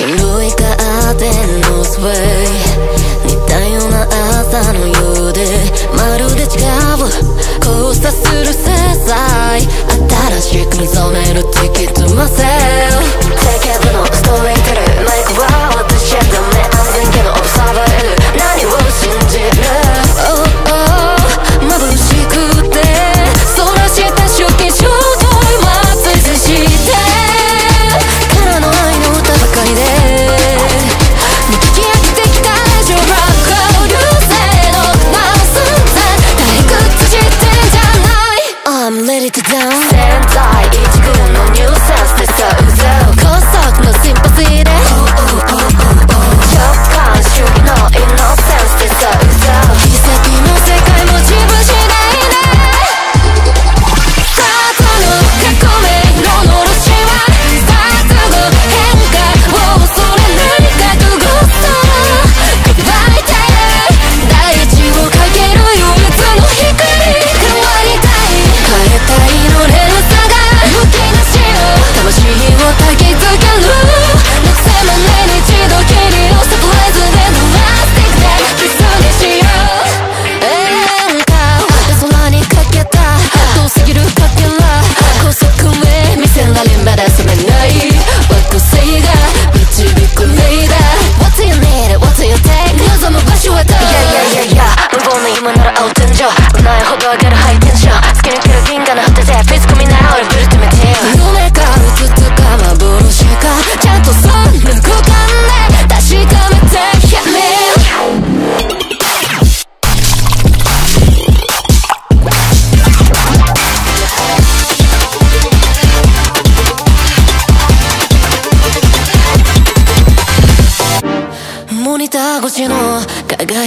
震いカーテンのスウェイ似たような朝のようでまるで違う交差する制裁新しく見染める時期キませマセル。テのストーリーテルメイクは私はダメ。安全けど observer 何を信じる？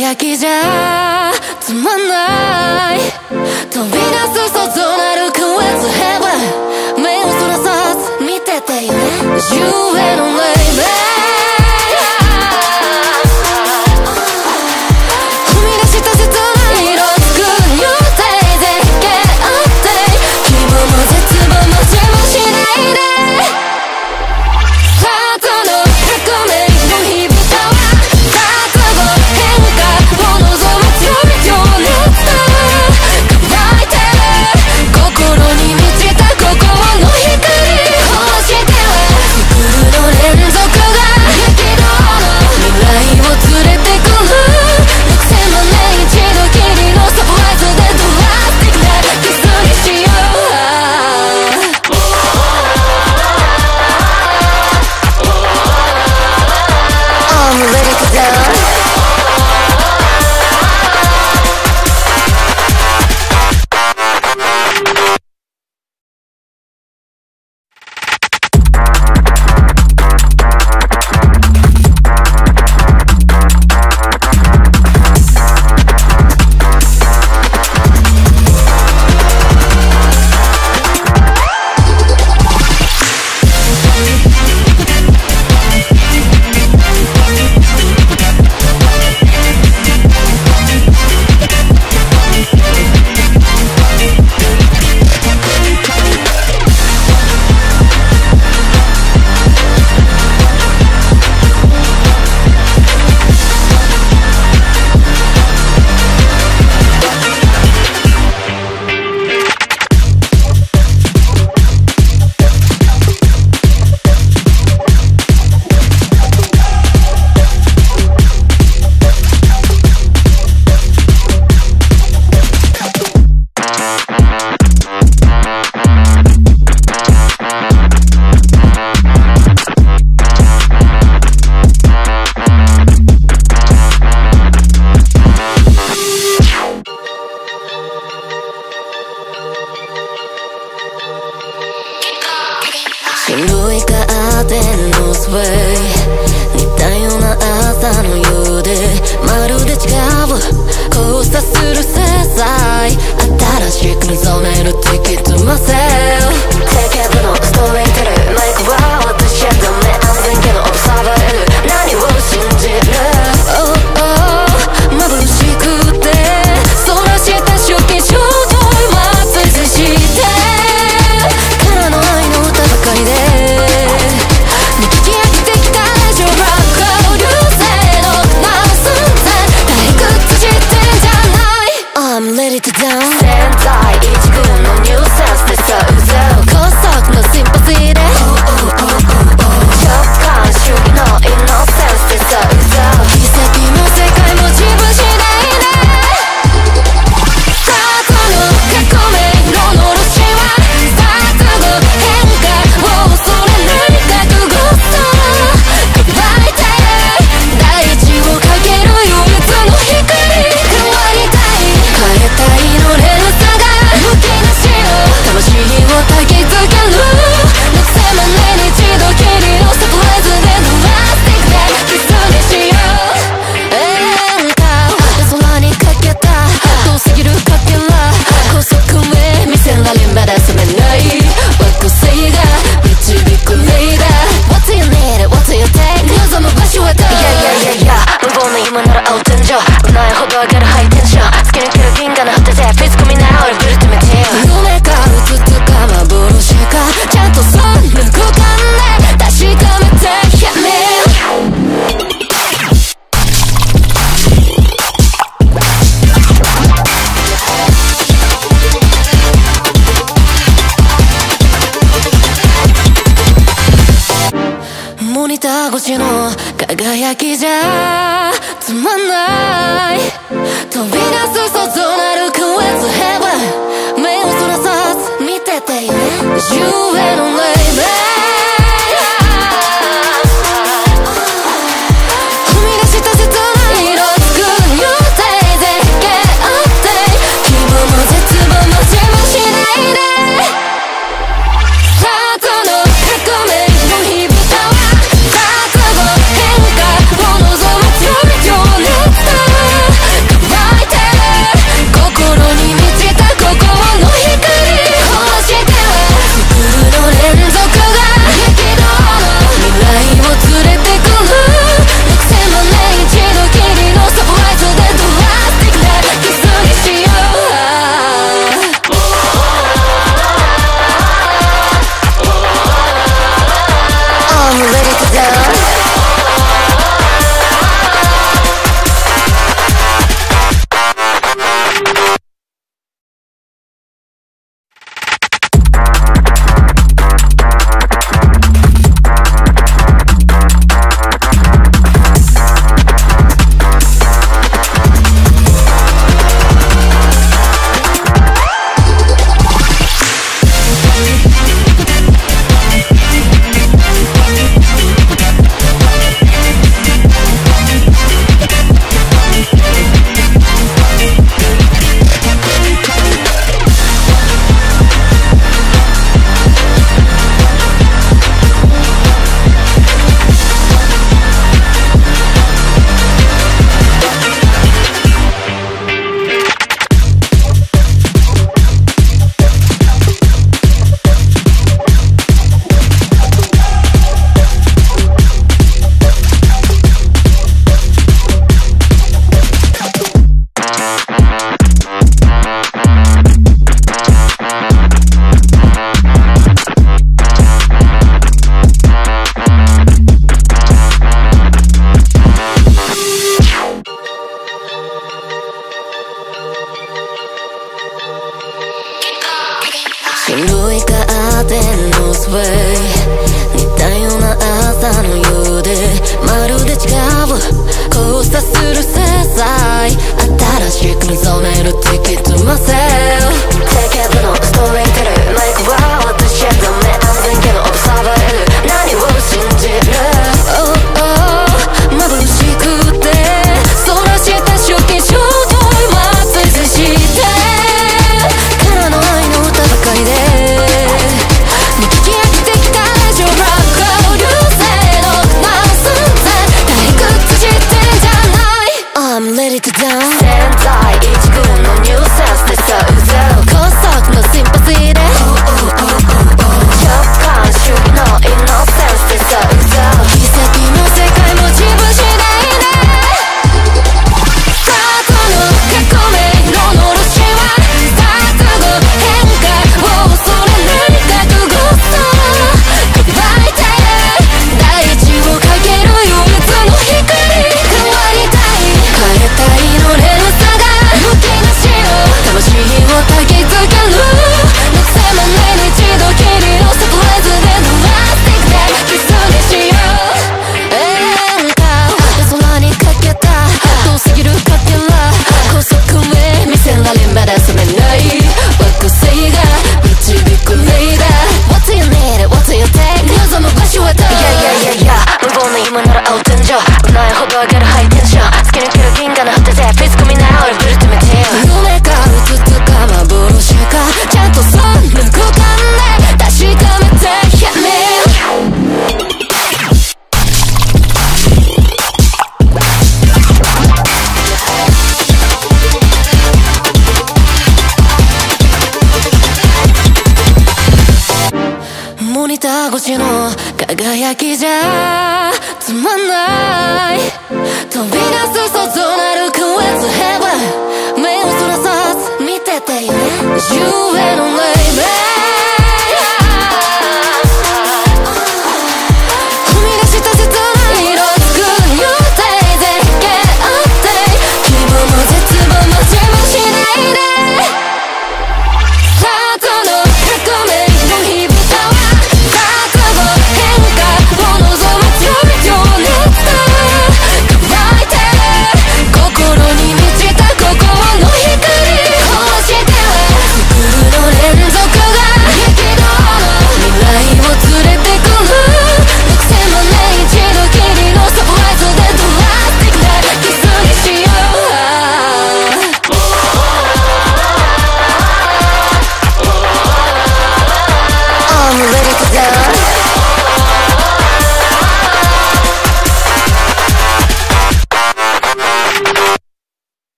やきじゃつまんない。飛び出す外なる区別ヘブン。目をそらさず見ててよね。You 鳴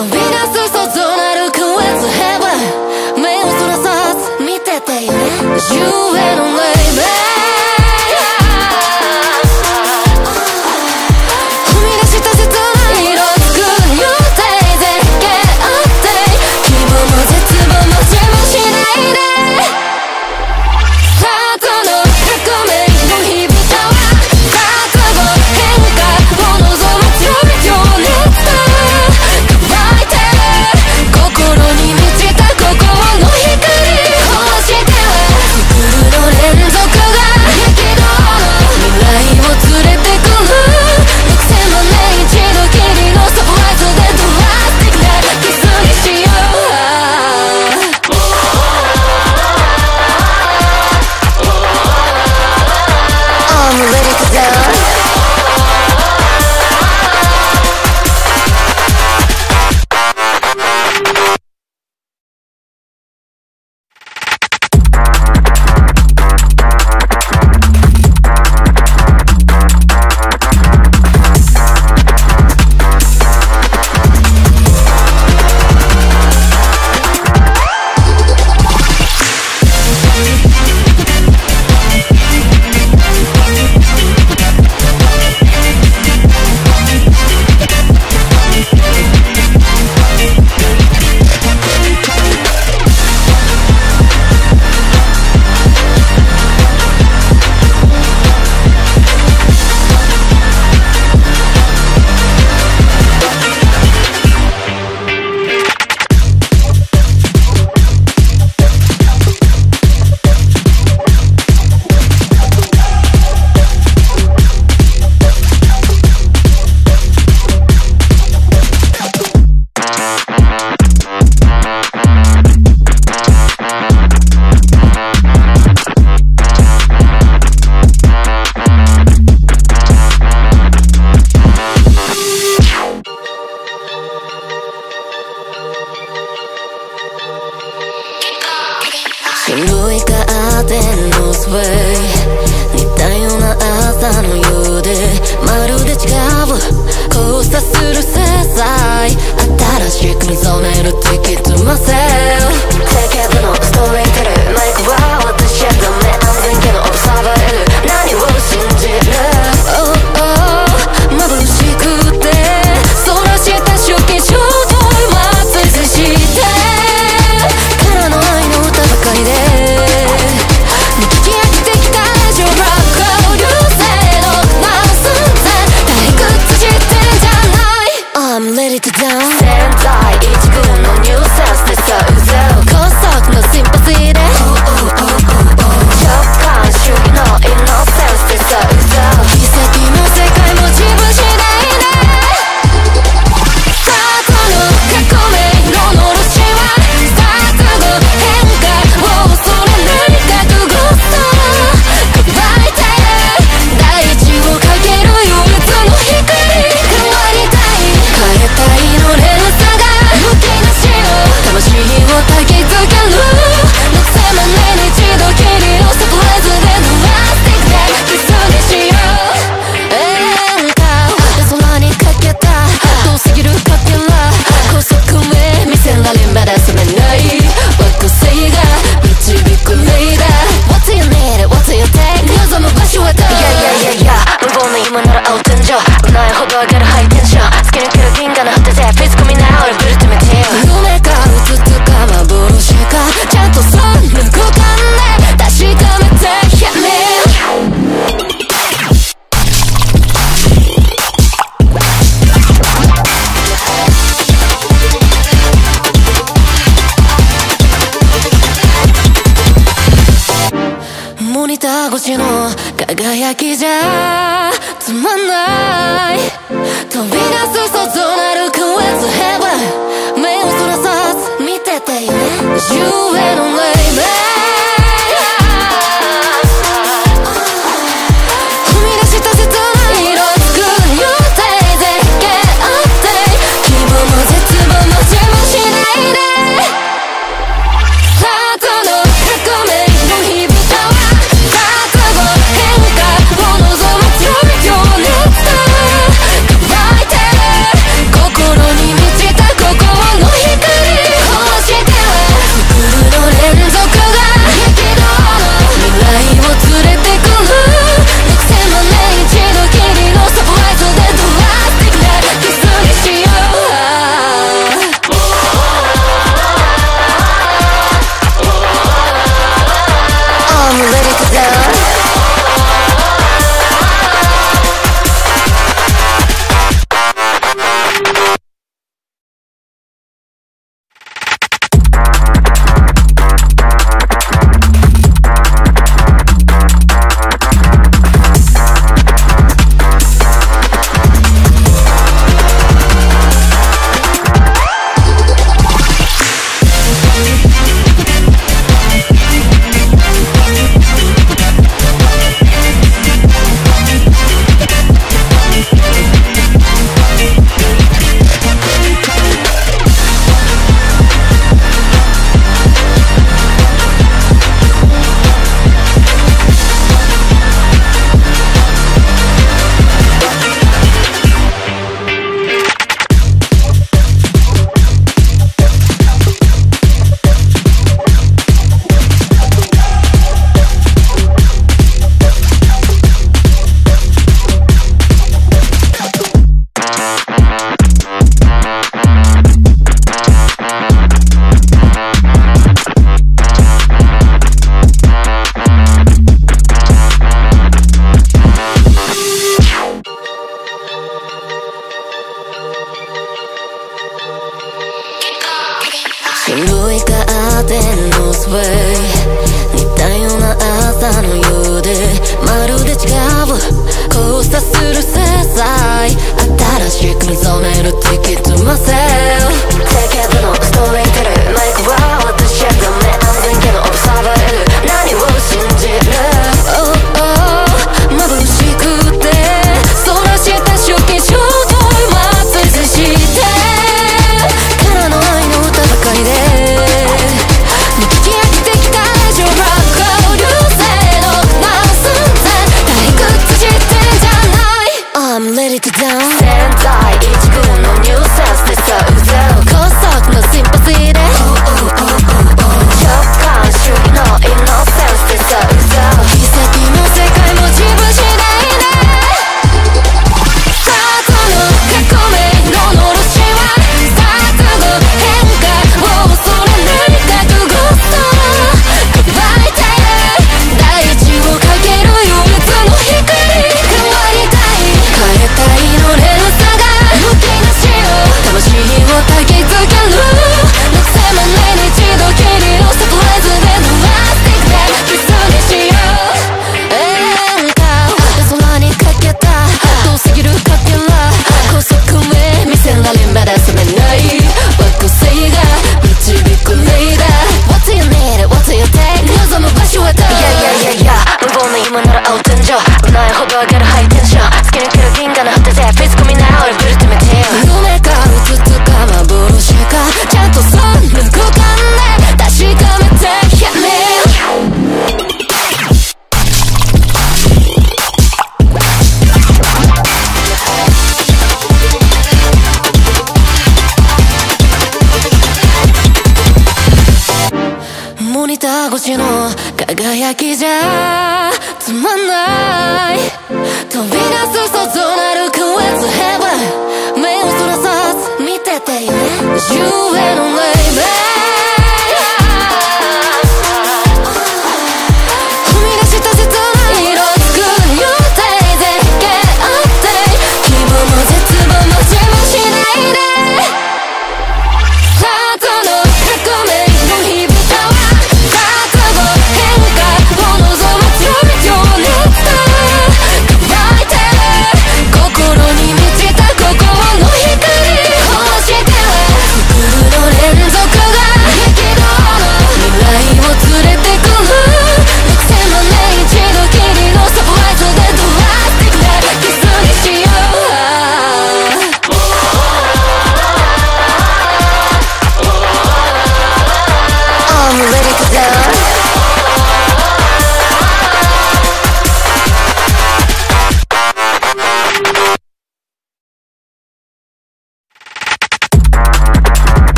飛び出なる目をそらさず見てて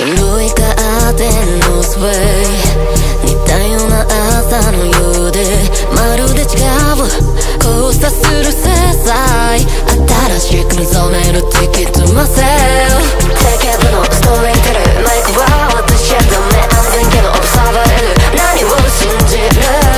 震いカーテンのスウェイ似たような朝のようでまるで違う交差する制裁新しく目覚める Ticket to ケブのストレリーテルメイクは私やダメ。安全圏のオブサーバー。何を信じる？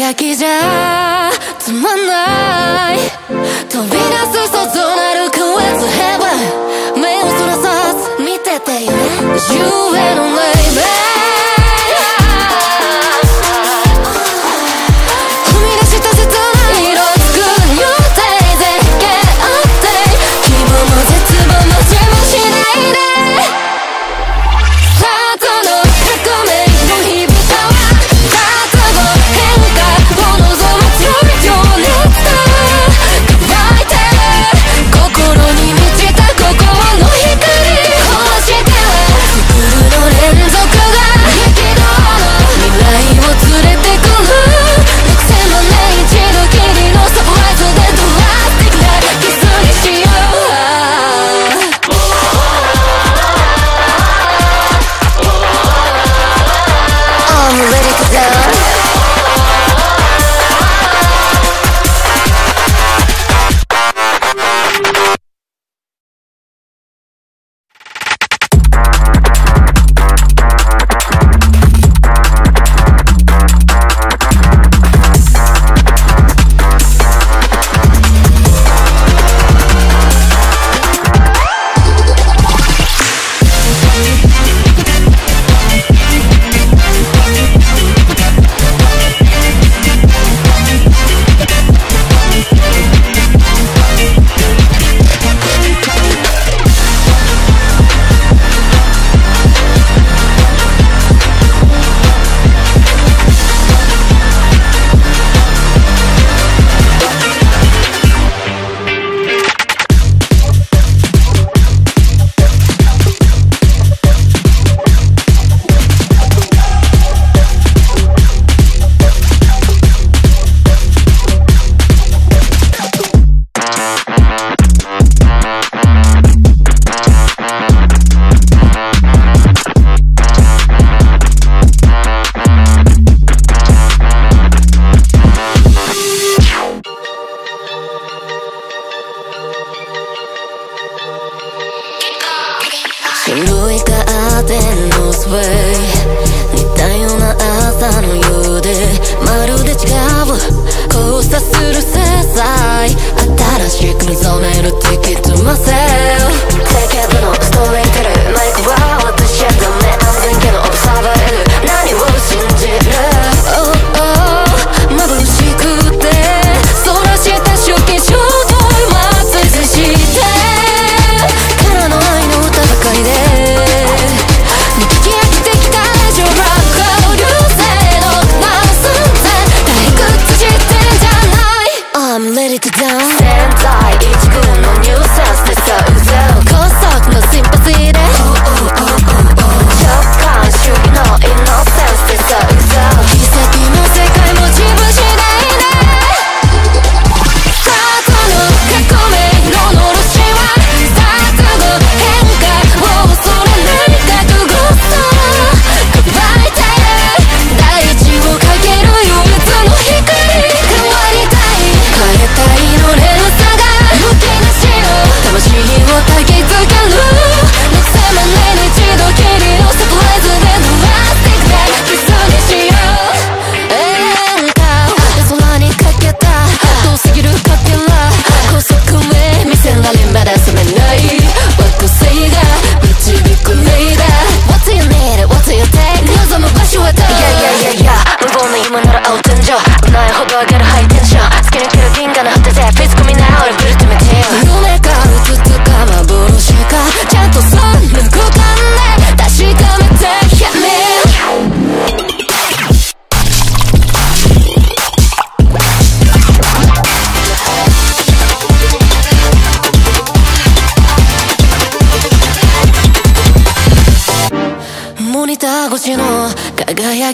やきじゃつまんない飛び出す外なる Let's heaven 目をそらさず見ててよ You and only「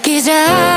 quiser.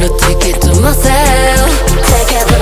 く見染める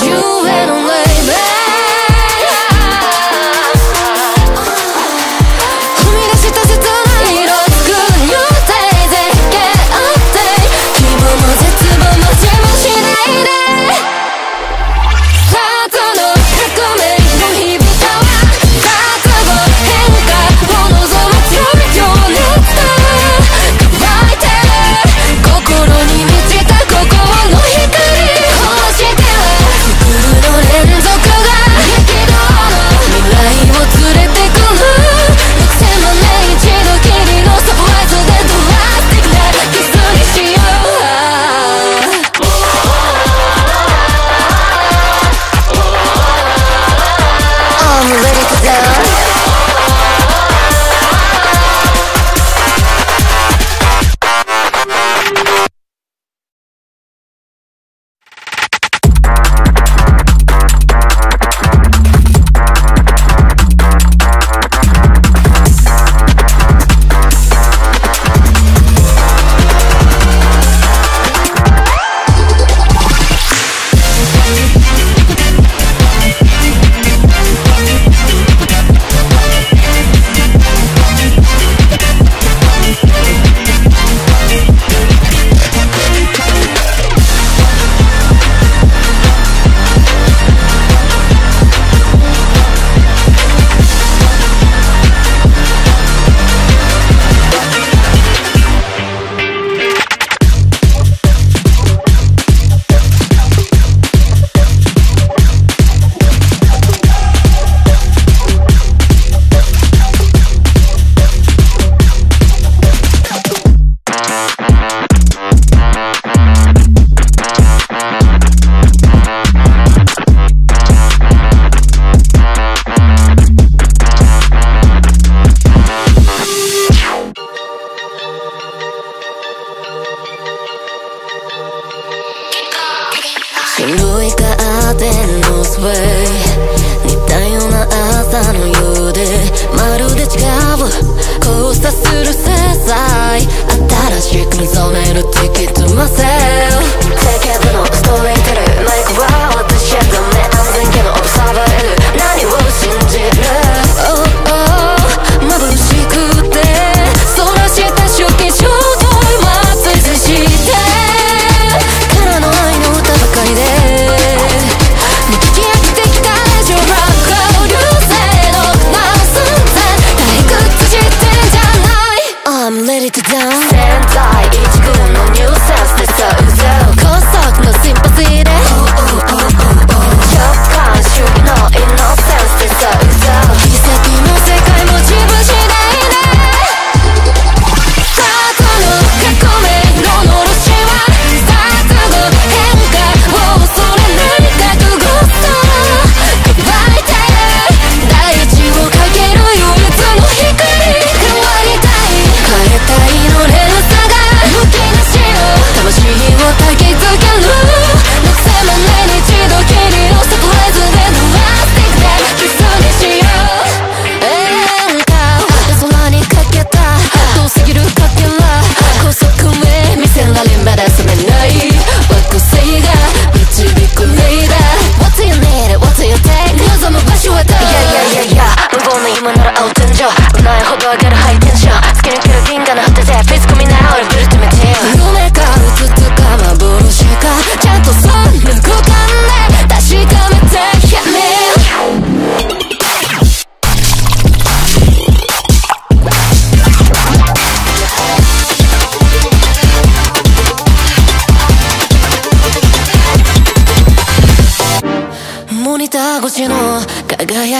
You head on back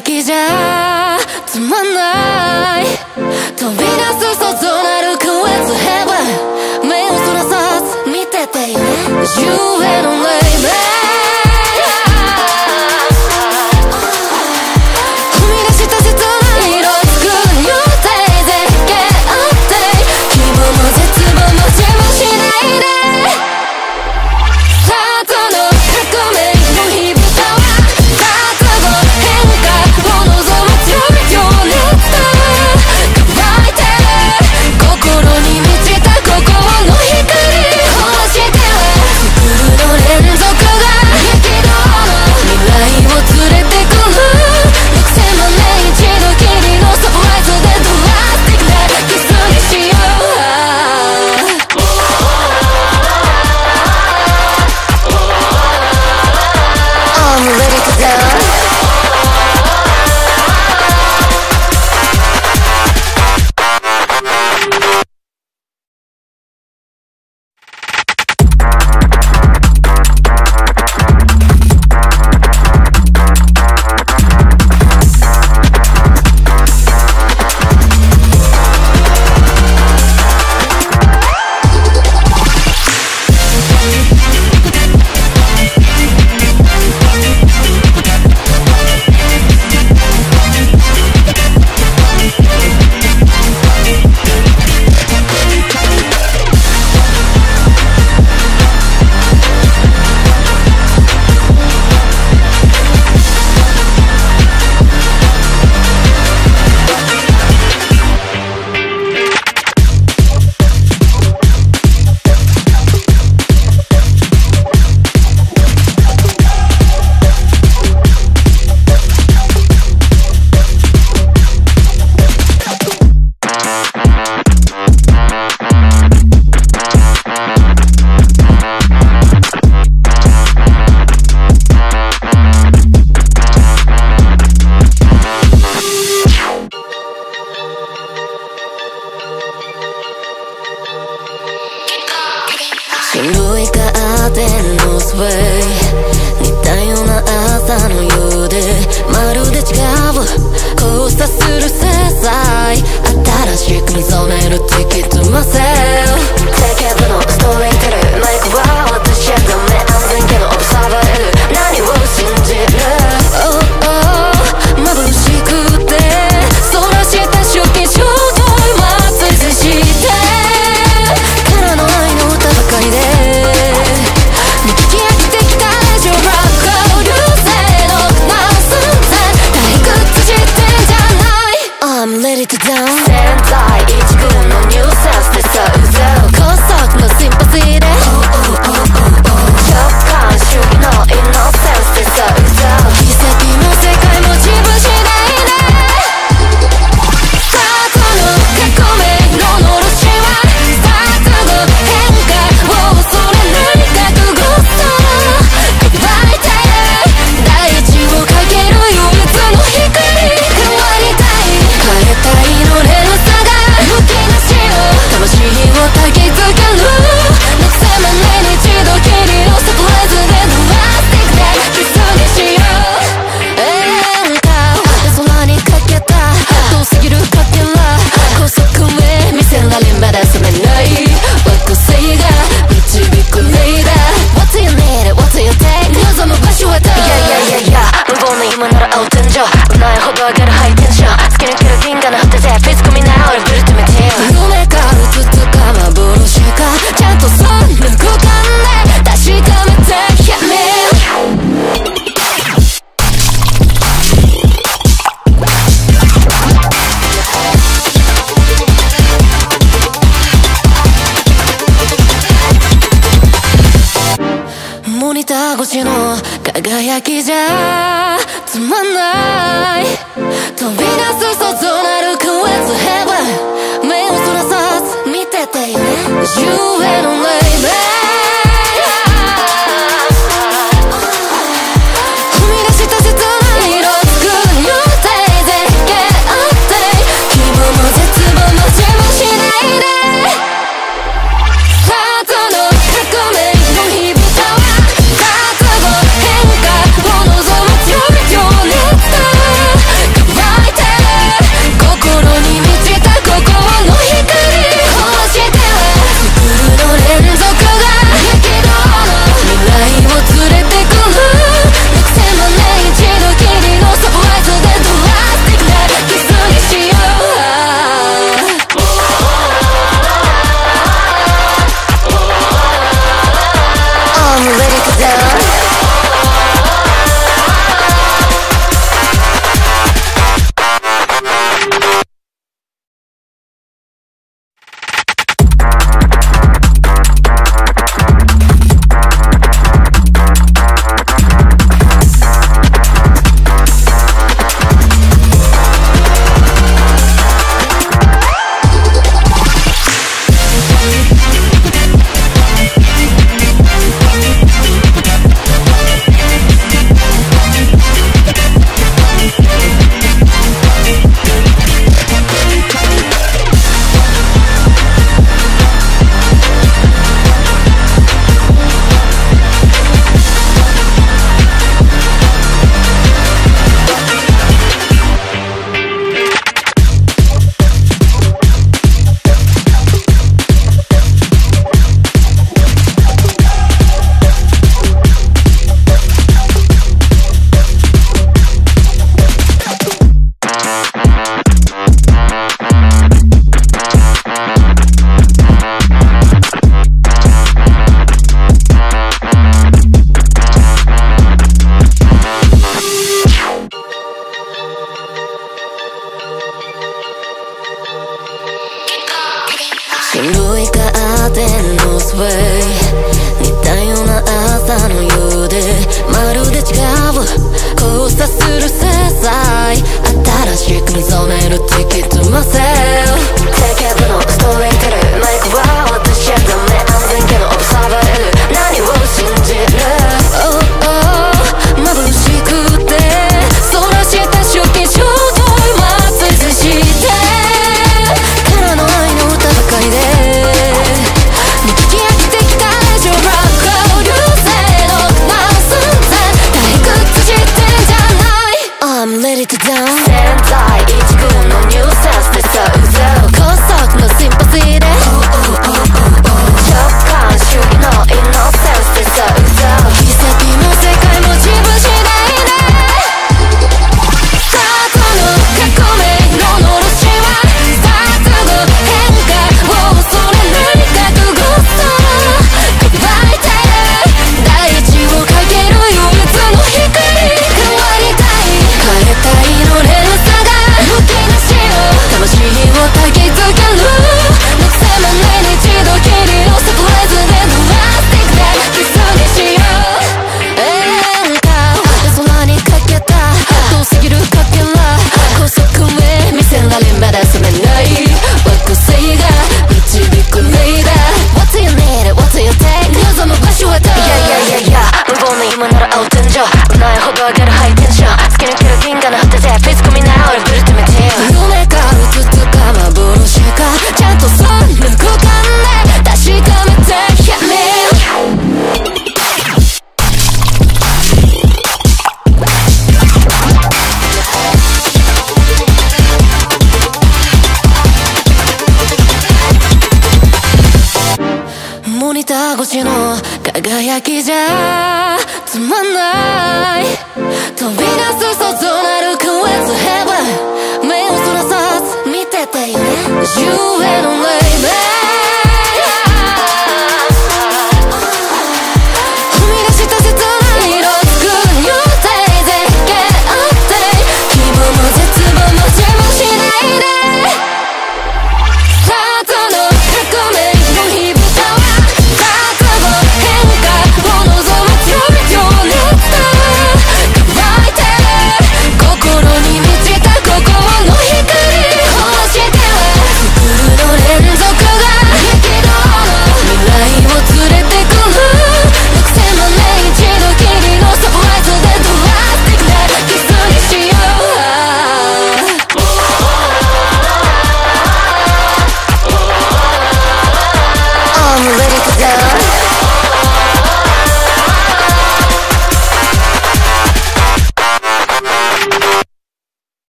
の